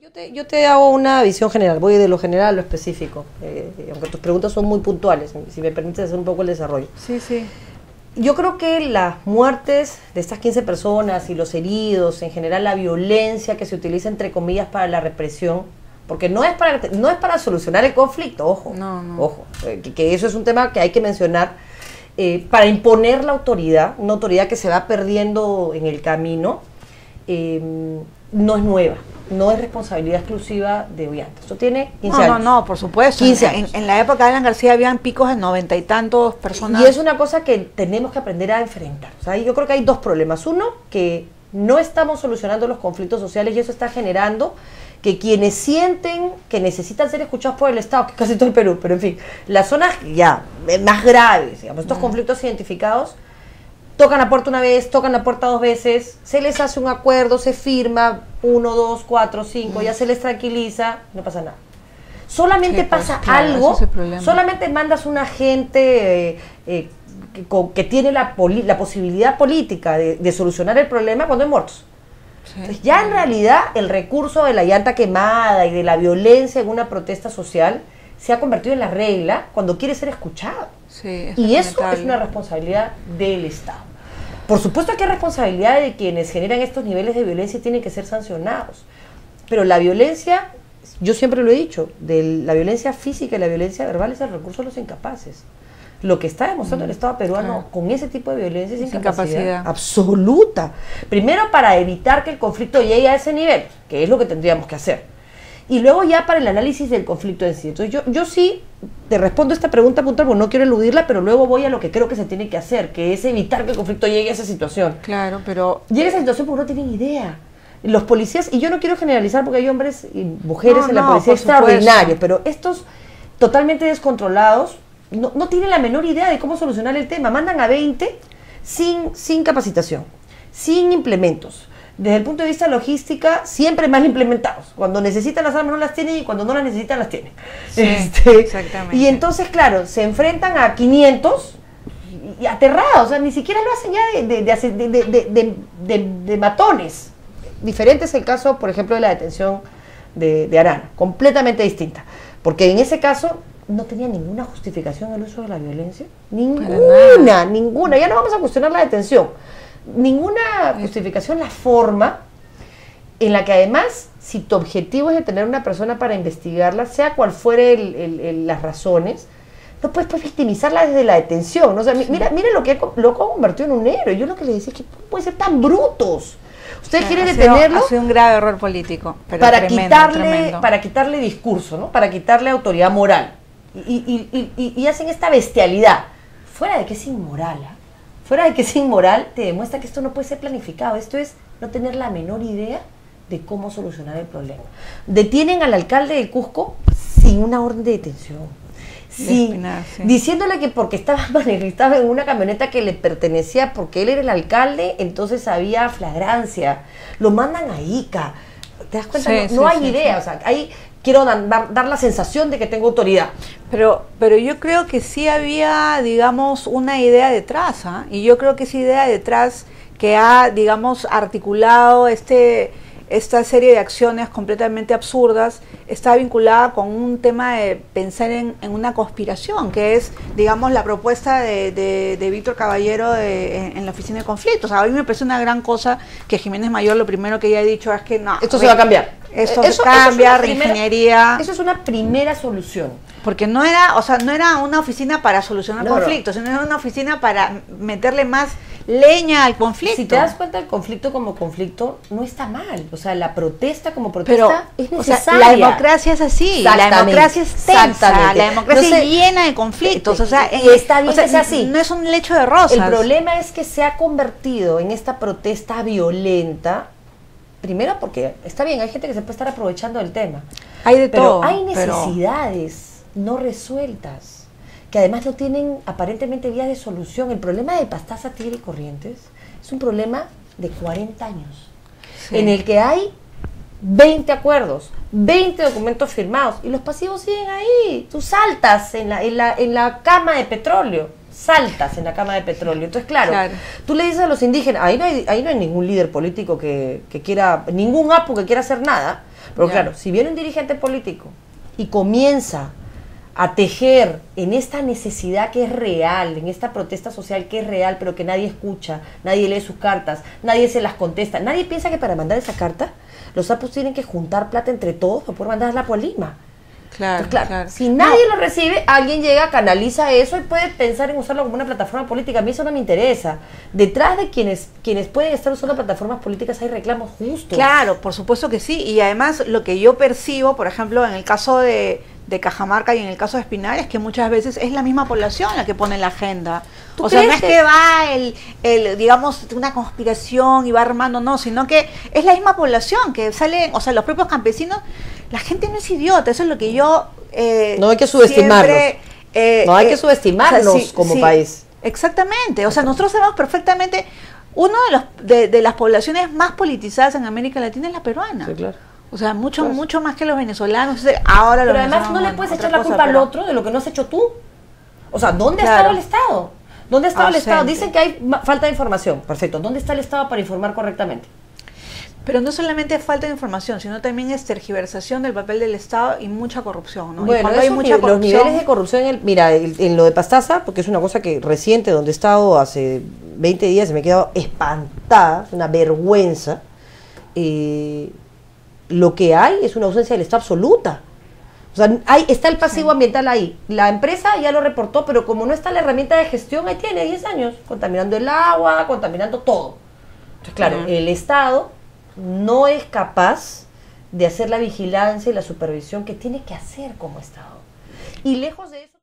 Yo te, yo te hago una visión general, voy de lo general a lo específico, eh, aunque tus preguntas son muy puntuales, si me permites hacer un poco el desarrollo. Sí, sí. Yo creo que las muertes de estas 15 personas y los heridos, en general la violencia que se utiliza entre comillas para la represión, porque no es para, no es para solucionar el conflicto, ojo, No, no. ojo, eh, que, que eso es un tema que hay que mencionar, eh, para imponer la autoridad, una autoridad que se va perdiendo en el camino, eh, no es nueva, no es responsabilidad exclusiva de Ollanta. Esto tiene 15 No, no, años. no, por supuesto. 15 En- años. En, en la época de Alan García habían picos de noventa y tantos personas. Y es una cosa que tenemos que aprender a enfrentar. O sea, yo creo que hay dos problemas. Uno, que no estamos solucionando los conflictos sociales y eso está generando que quienes sienten que necesitan ser escuchados por el Estado, que es casi todo el Perú, pero en fin, las zonas ya más graves, digamos, estos conflictos identificados, tocan la puerta una vez, tocan la puerta dos veces, se les hace un acuerdo, se firma, uno, dos, cuatro, cinco, ya se les tranquiliza, no pasa nada. Solamente Sí, pues, pasa claro, algo, solamente mandas un agente eh, eh, que, tiene la, poli- la posibilidad política de, de solucionar el problema cuando hay muertos. Sí. Entonces, ya en realidad el recurso de la llanta quemada y de la violencia en una protesta social se ha convertido en la regla cuando quiere ser escuchado. Sí, es Y eso es una responsabilidad del Estado. Por supuesto que hay responsabilidad de quienes generan estos niveles de violencia y tienen que ser sancionados. Pero la violencia, yo siempre lo he dicho, de la violencia física y la violencia verbal es el recurso de los incapaces. Lo que está demostrando el Estado peruano con ese tipo de violencia es Es incapacidad, incapacidad. absoluta. Primero para evitar que el conflicto llegue a ese nivel, que es lo que tendríamos que hacer. Y luego ya para el análisis del conflicto en sí. Entonces yo, yo sí te respondo esta pregunta puntual, porque no quiero eludirla, pero luego voy a lo que creo que se tiene que hacer, que es evitar que el conflicto llegue a esa situación. Claro, pero. Llega a esa situación porque no tienen idea. Los policías, y yo no quiero generalizar porque hay hombres y mujeres No, en la no, policía extraordinarios, pero estos totalmente descontrolados no, no tienen la menor idea de cómo solucionar el tema. Mandan a 20 sin, sin capacitación, sin implementos. Desde el punto de vista logística, siempre mal implementados. Cuando necesitan las armas no las tienen y cuando no las necesitan las tienen. Este, exactamente. Y entonces, claro, se enfrentan a 500 y, aterrados, o sea, ni siquiera lo hacen ya de, de, de hace- de- de- de- de- de matones. Diferente es el caso, por ejemplo, de la detención de, de Arana, completamente distinta. Porque en ese caso no tenía ninguna justificación el uso de la violencia. Ninguna, ninguna. Ya no vamos a cuestionar la detención. Ninguna justificación la forma en la que además, si tu objetivo es detener a una persona para investigarla, sea cual fuere el- el- el- las razones, no puedes pues, victimizarla desde la detención. ¿no? O sea, mi- mira, mira lo que lo convertido en un héroe. Yo lo que le decía es que pueden ser tan brutos. Ustedes quieren ha sido- detenerlo Ha sido un grave error político. pero para tremendo, quitarle tremendo. para quitarle discurso, ¿no? Para quitarle autoridad moral. Y, y- y- y- y hacen esta bestialidad. Fuera de que es inmoral, ¿ah? Fuera de que es inmoral, te demuestra que esto no puede ser planificado. Esto es no tener la menor idea de cómo solucionar el problema. Detienen al alcalde de Cusco sin una orden de detención. De Sin- Espinar, sí. diciéndole que porque estaba estaba en una camioneta que le pertenecía porque él era el alcalde, entonces había flagrancia. Lo mandan a Ica. ¿Te das cuenta? Sí, no sí, hay idea. O sea, ahí quiero dar, dar la sensación de que tengo autoridad. Pero, pero yo creo que sí había, digamos, una idea detrás, ¿ah? Y yo creo que esa idea detrás que ha, digamos, articulado este esta serie de acciones completamente absurdas está vinculada con un tema de pensar en, en una conspiración, que es, digamos, la propuesta de, de- de Víctor Caballero de- en, en la oficina de conflictos. a mí me parece una gran cosa que Jiménez Mayor lo primero que ella ha dicho es que no. Esto se va a cambiar. Eso- eso es cambia, primera- reingeniería. Eso es una primera solución. Porque no era, o sea, no era una oficina para solucionar No, no. conflictos, sino era una oficina para meterle más leña al conflicto. Si te das cuenta, el conflicto como conflicto no está mal. O sea, la protesta como pero protesta es o sea, necesaria. la democracia es así, la democracia es tensa, la democracia No sé- es llena de conflictos, o sea, Y eh, está bien o sea, que sea así. No es un lecho de rosas. El problema es que se ha convertido en esta protesta violenta, primero porque está bien, hay gente que se puede estar aprovechando del tema, hay de pero todo. hay pero- necesidades no resueltas, que además no tienen aparentemente vías de solución. El problema de Pastaza, Tigre y Corrientes es un problema de 40 años, Sí. en el que hay 20 acuerdos, 20 documentos firmados y los pasivos siguen ahí. Tú saltas en la, en la, en la cama de petróleo, saltas en la cama de petróleo. Entonces, claro, Claro. tú le dices a los indígenas, ahí no hay, ahí no hay ningún líder político que, que quiera, ningún APU que quiera hacer nada. Pero Ya. claro, si viene un dirigente político y comienza a tejer en esta necesidad que es real, en esta protesta social que es real, pero que nadie escucha, nadie lee sus cartas, nadie se las contesta, nadie piensa que para mandar esa carta los sapos tienen que juntar plata entre todos para poder mandarla por Lima. Claro, Entonces, claro, claro. si nadie lo recibe, alguien llega, canaliza eso y puede pensar en usarlo como una plataforma política. A mí eso no me interesa. Detrás de quienes, quienes pueden estar usando plataformas políticas hay reclamos justos. Claro, por supuesto que sí. Y además lo que yo percibo, por ejemplo, en el caso de, de Cajamarca y en el caso de Espinar, es que muchas veces es la misma población la que pone la agenda. ¿Tú O sea, no es que- va el, el, digamos, una conspiración y va armando, no, sino que es la misma población que sale, o sea, los propios campesinos, la gente no es idiota, eso es lo que yo... eh, No hay que subestimarlos. siempre, eh, No hay que eh, subestimarnos como país. Exactamente, o sea, nosotros sabemos perfectamente, uno de, los, de, de las poblaciones más politizadas en América Latina es la peruana. Sí, claro. O sea, mucho, Claro. mucho más que los venezolanos. Ahora los Pero además no le puedes echar la culpa al otro de lo que no has hecho tú. O sea, ¿dónde ha estado el Estado? ¿Dónde ha estado el Estado? Dicen que hay falta de información. Perfecto. ¿Dónde está el Estado para informar correctamente? Pero no solamente falta de información, sino también es tergiversación del papel del Estado y mucha corrupción. ¿no? y Bueno, cuando hay mucha ni- los corrupción, niveles de corrupción, en, el- mira, el- en lo de Pastaza, porque es una cosa que reciente, donde he estado hace 20 días, y me he quedado espantada, es una vergüenza. eh, lo que hay es una ausencia del Estado absoluta. O sea, hay, está el pasivo ambiental ahí. La empresa ya lo reportó, pero como no está la herramienta de gestión, ahí tiene 10 años, contaminando el agua, contaminando todo. Entonces, claro, Ujú. el Estado no es capaz de hacer la vigilancia y la supervisión que tiene que hacer como Estado. Y lejos de eso...